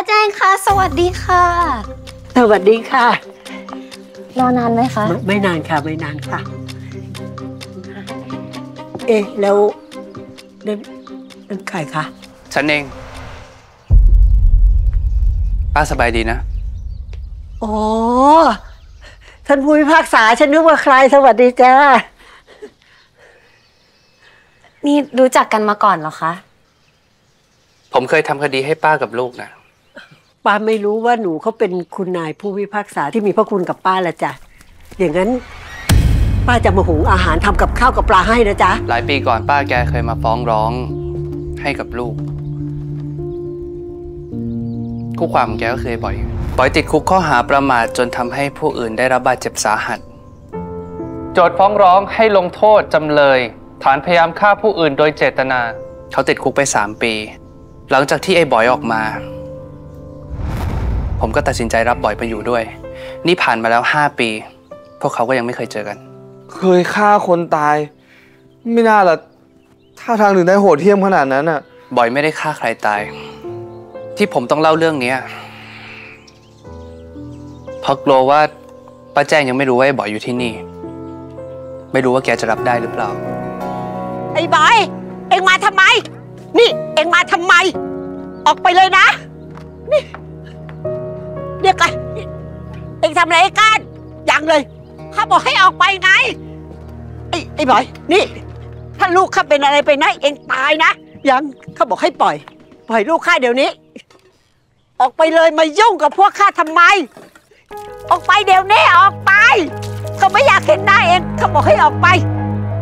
ป้าแจ้งค่ะสวัสดีค่ะ สวัสดีค่ะ รอนานไหมคะ ไม่ไม่นานค่ะ ไม่นานค่ะ เอ๊ะแล้วนั่นนั่นใครคะฉันเอง ป้าสบายดีนะ อ๋อ ท่านผู้พิพากษาฉันนึกว่าใครสวัสดีจ้า นี่รู้จักกันมาก่อนเหรอคะ ผมเคยทำคดีให้ป้ากับลูกนะ ป้าไม่รู้ว่าหนูเขาเป็นคุณนายผู้พิพากษาที่มีพระคุณกับป้าละจ้ะ อย่างนั้น ป้าจะมาหุงอาหารทำกับข้าวกับปลาให้นะจ๊ะ หลายปีก่อนป้าแกเคยมาฟ้องร้องให้กับลูก คู่ความของแกก็เคยบ่อย บ่อยติดคุกข้อหาประมาทจนทำให้ผู้อื่นได้รับบาดเจ็บสาหัส โจทย์ฟ้องร้องให้ลงโทษจำเลย ฐานพยายามฆ่าผู้อื่นโดยเจตนา เขาติดคุกไป 3 ปี หลังจากที่ไอ้บอยออกมา ผมก็ตัดสินใจรับบอยไปอยู่ด้วย นี่ผ่านมาแล้ว 5 ปี พวกเขาก็ยังไม่เคยเจอกัน เคยฆ่าคนตาย ไม่น่าละท่าทางถึงได้โหดเหี้ยมขนาดนั้นอะ บอยไม่ได้ฆ่าใครตาย ที่ผมต้องเล่าเรื่องเนี้ยเพราะกลัวว่าป้าแจ้งยังไม่รู้ว่าไอ้บอยอยู่ที่นี่ ไม่รู้ว่าแกจะรับได้หรือเปล่า ไอ้บอย เอ็งมาทำไม นี่ เอ็งมาทำไม ออกไปเลยนะ เลย ข้าบอกให้ออกไปไง ไอ้ไอ้บอย นี่ ถ้าลูกข้าเป็นอะไรไปนะเอ็งตายนะ ยังข้าบอกให้ปล่อย ปล่อยลูกข้าเดี๋ยวนี้ ออกไปเลยมายุ่งกับพวกข้าทำไม ออกไปเดี๋ยวนี้ออกไปเขาไม่อยากเห็นหน้าเองเขาบอกให้ออกไป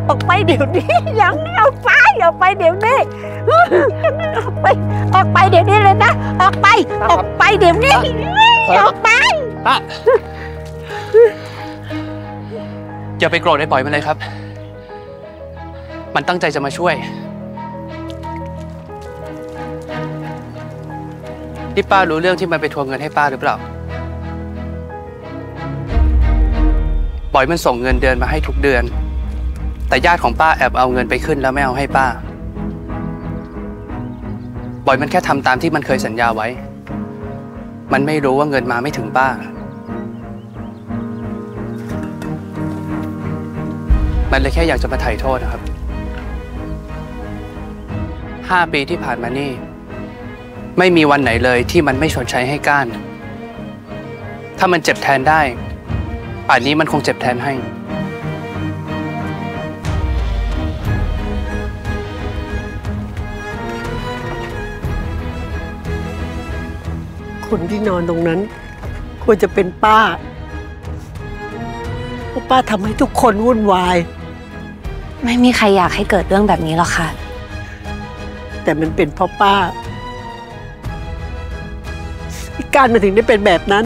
ออกไปเดี๋ยวนี้ ยังออกไปออกไปเดี๋ยวนี้ออกไปออกไปเดี๋ยวนี้เลยนะ ออกไป ออกไปเดี๋ยวนี้ ออกไป อย่าไปโกรธไอ้บอยมันเลยครับ มันตั้งใจจะมาช่วย นี่ป้ารู้เรื่องที่มันไปทวงเงินให้ป้าหรือเปล่าบอยมันส่งเงินเดือนมาให้ทุกเดือน แต่ญาติของป้าแอบเอาเงินไปขึ้นแล้วไม่เอาให้ป้าบอยมันแค่ทำตามที่มันเคยสัญญาไว้ มันไม่รู้ว่าเงินมาไม่ถึงป้า มันเลยแค่อยากจะมาไถ่โทษนะครับห้าปีที่ผ่านมานี่ ไม่มีวันไหนเลยที่มันไม่ชดใช้ให้ก้าน ถ้ามันเจ็บแทนได้ ป่านนี้มันคงเจ็บแทนให้ คนที่นอนตรงนั้น ควรจะเป็นป้า เพราป้าทำให้ทุกคนวุ่นวาย ไม่มีใครอยากให้เกิดเรื่องแบบนี้หรอกค่ะ แต่มันเป็นเพราะป้า การมาถึงได้เป็นแบบนั้น